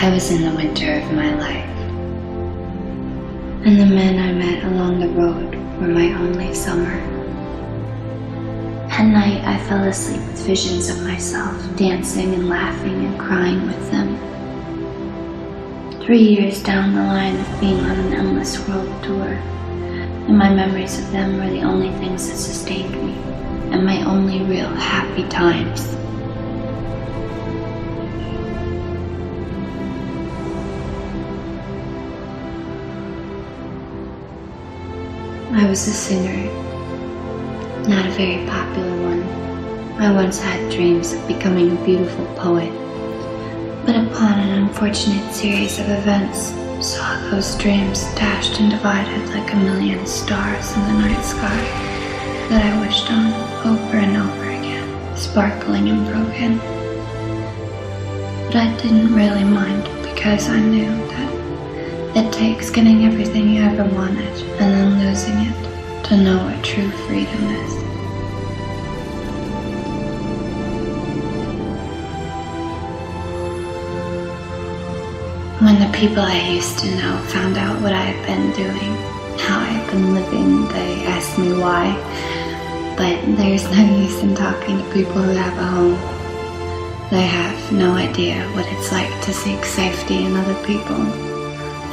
I was in the winter of my life. And the men I met along the road were my only summer. At night, I fell asleep with visions of myself dancing and laughing and crying with them. Three years down the line of being on an endless world tour, and my memories of them were the only things that sustained me, and my only real happy times. I was a singer, not a very popular one. I once had dreams of becoming a beautiful poet, but upon an unfortunate series of events, saw those dreams dashed and divided like a million stars in the night sky that I wished on over and over again, sparkling and broken. But I didn't really mind because I knew that takes getting everything you ever wanted and then losing it to know what true freedom is. When the people I used to know found out what I had been doing, how I had been living, they asked me why. But there's no use in talking to people who have a home. They have no idea what it's like to seek safety in other people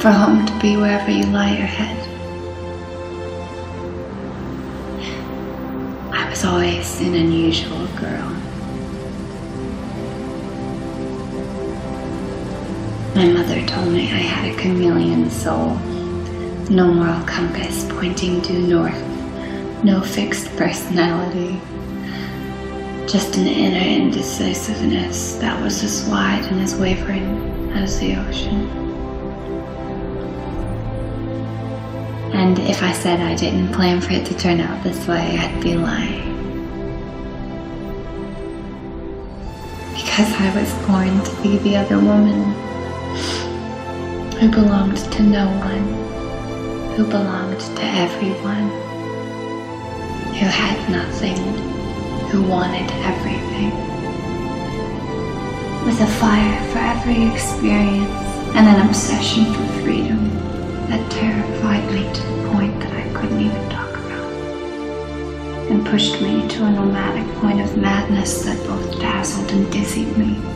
for home to be wherever you lie your head. I was always an unusual girl. My mother told me I had a chameleon soul, no moral compass pointing due north, no fixed personality, just an inner indecisiveness that was as wide and as wavering as the ocean. And if I said I didn't plan for it to turn out this way, I'd be lying. Because I was born to be the other woman who belonged to no one, who belonged to everyone, who had nothing, who wanted everything. With a fire for every experience and an obsession for freedom to a nomadic point of madness that both dazzled and dizzied me.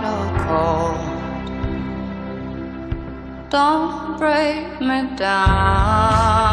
Don't break me down.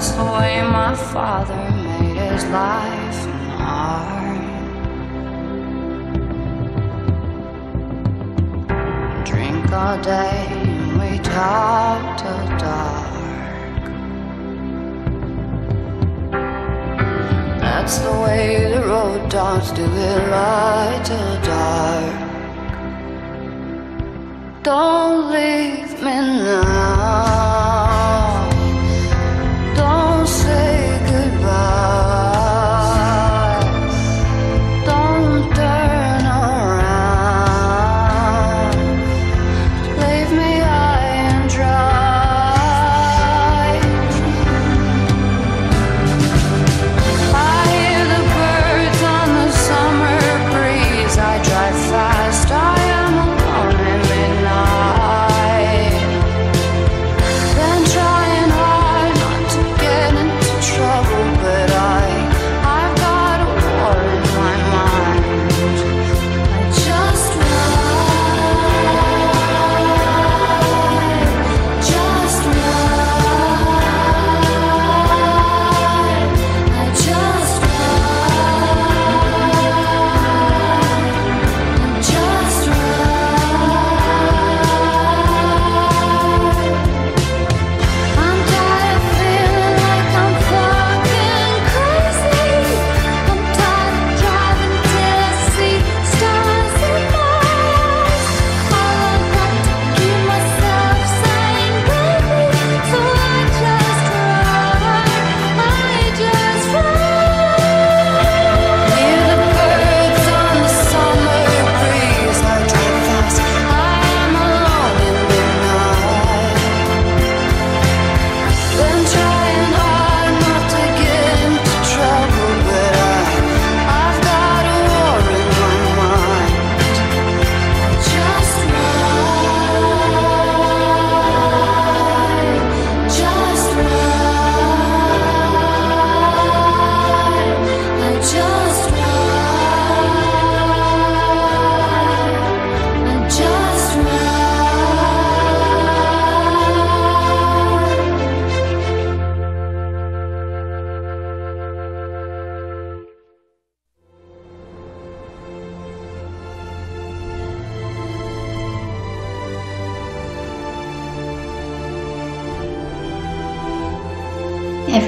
That's the way my father made his life an art. Drink all day and we talk till dark. That's the way the road dogs do it light till dark. Don't leave me now.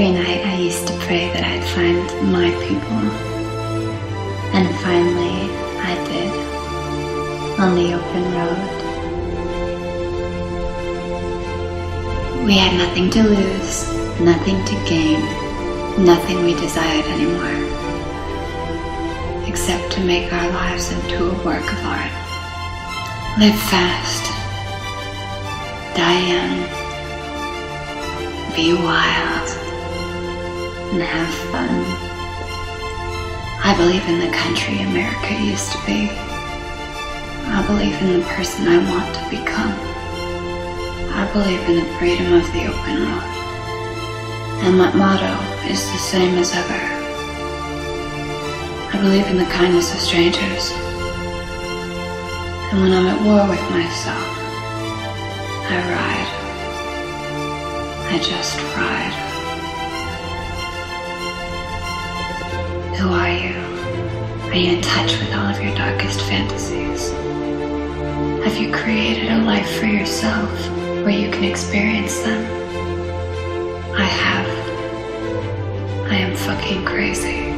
Every night I used to pray that I'd find my people. And finally, I did. On the open road. We had nothing to lose, nothing to gain, nothing we desired anymore. Except to make our lives into a work of art. Live fast. Die young. Be wild and have fun. I believe in the country America used to be. I believe in the person I want to become. I believe in the freedom of the open road. And my motto is the same as ever. I believe in the kindness of strangers. And when I'm at war with myself, I ride. I just ride. Who are you? Are you in touch with all of your darkest fantasies? Have you created a life for yourself where you can experience them? I have. I am fucking crazy.